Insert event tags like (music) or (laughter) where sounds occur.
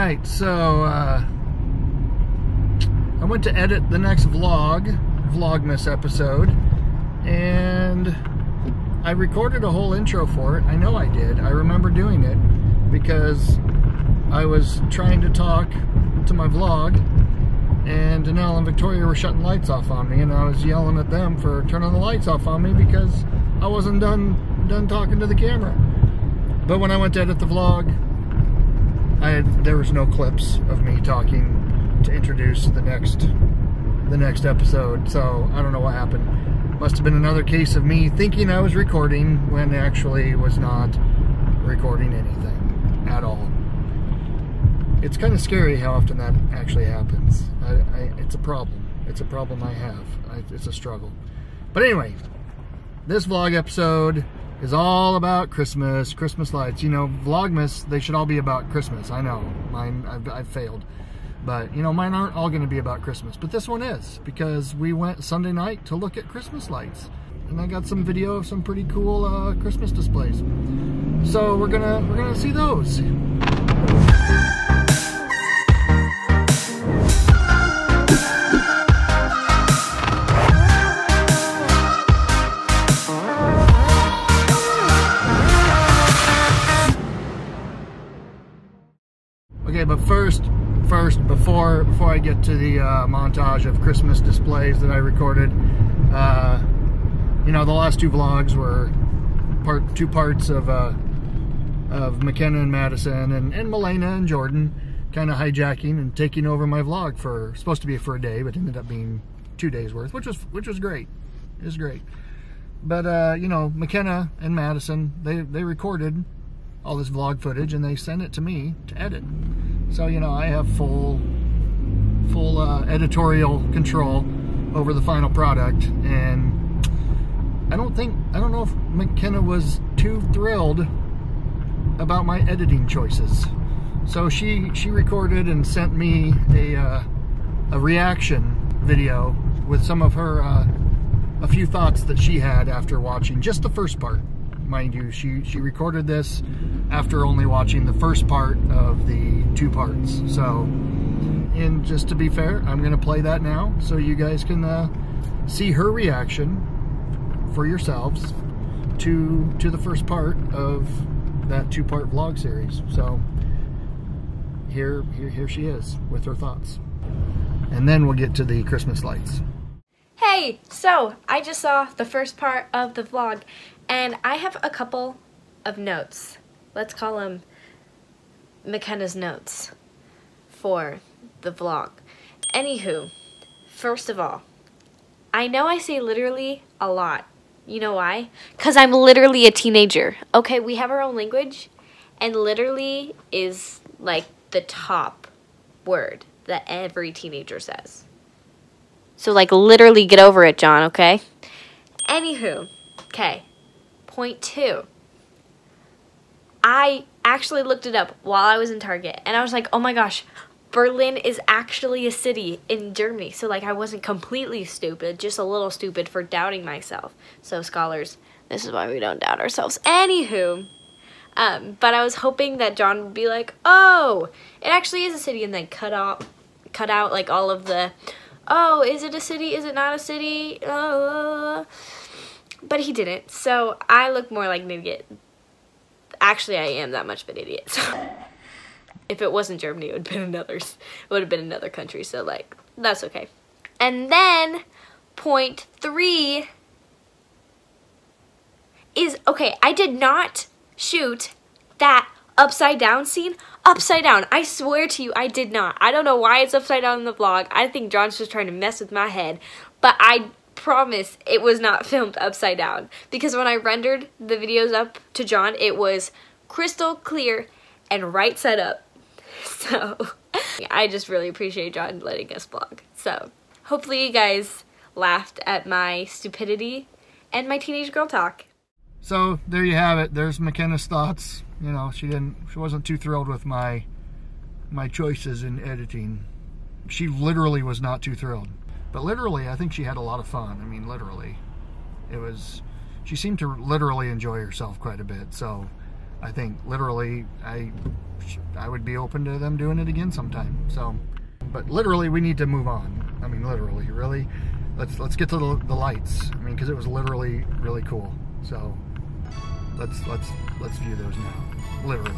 right, so uh, I went to edit the next vlog, Vlogmas episode, and I recorded a whole intro for it. I know I did. I remember doing it because I was trying to talk to my vlog, and Denelle and Victoria were shutting lights off on me, and I was yelling at them for turning the lights off on me because I wasn't done done talking to the camera. But when I went to edit the vlog, had, there was no clips of me talking to introduce the next the next episode. So I don't know what happened. Must have been another case of me thinking I was recording when actually was not recording anything at all. It's kind of scary how often that actually happens. I, I, it's a problem. It's a problem I have. I, it's a struggle. But anyway, this vlog episode is all about Christmas, Christmas lights. You know, Vlogmas, they should all be about Christmas. I know, mine, I've, I've failed. But, you know, mine aren't all going to be about Christmas. But this one is, because we went Sunday night to look at Christmas lights. And I got some video of some pretty cool uh, Christmas displays. So we're gonna we're gonna see those. Get to the uh, montage of Christmas displays that I recorded, uh, you know, the last two vlogs were part two parts of uh, of McKenna and Madison and and Milena and Jordan, kind of hijacking and taking over my vlog for supposed to be for a day, but ended up being two days worth, which was which was great. It was great. But uh, you know, McKenna and Madison, they they recorded all this vlog footage and they sent it to me to edit. So, you know, I have full full uh, editorial control over the final product and I don't think I don't know if McKenna was too thrilled about my editing choices. So she she recorded and sent me a uh, a reaction video with some of her uh, a few thoughts that she had after watching just the first part mind you, she, she recorded this after only watching the first part of the two parts. So, and just to be fair, I'm going to play that now so you guys can uh, see her reaction for yourselves to to the first part of that two-part vlog series. So, here, here, here she is with her thoughts. And then we'll get to the Christmas lights. Hey, so I just saw the first part of the vlog and I have a couple of notes. Let's call them McKenna's notes for the vlog. Anywho, first of all, I know I say literally a lot. You know why? Because I'm literally a teenager. Okay, we have our own language, and literally is like the top word that every teenager says. So, like, literally get over it, John, okay? Anywho, okay, Point two, I actually looked it up while I was in Target and I was like, oh my gosh, Berlin is actually a city in Germany. So like I wasn't completely stupid, just a little stupid for doubting myself. So scholars, this is why we don't doubt ourselves. Anywho, um, but I was hoping that John would be like, oh, it actually is a city and then cut out, cut out like all of the, oh, is it a city? Is it not a city? Uh, but he didn't. So I look more like an idiot. Actually, I am that much of an idiot. So (laughs) if it wasn't Germany, it would have been another. It would have been another country. So like that's okay. And then point three is okay. I did not shoot that upside down scene upside down. I swear to you, I did not. I don't know why it's upside down in the vlog. I think John's just trying to mess with my head. But I promise it was not (laughs) filmed upside down because when I rendered the videos up to John, it was crystal clear and right side up. (laughs) So I just really appreciate John letting us vlog. So hopefully you guys laughed at my stupidity and my teenage girl talk. So there you have it. There's McKenna's thoughts. You know, she didn't, she wasn't too thrilled with my my choices in editing. She literally was not too thrilled. But literally, I think she had a lot of fun. I mean, literally, it was. She seemed to literally enjoy herself quite a bit. So, I think literally I I would be open to them doing it again sometime. So, but literally we need to move on. I mean, literally, really. Let's let's get to the, the lights. I mean, because it was literally really cool. So, let's let's let's view those now. Literally.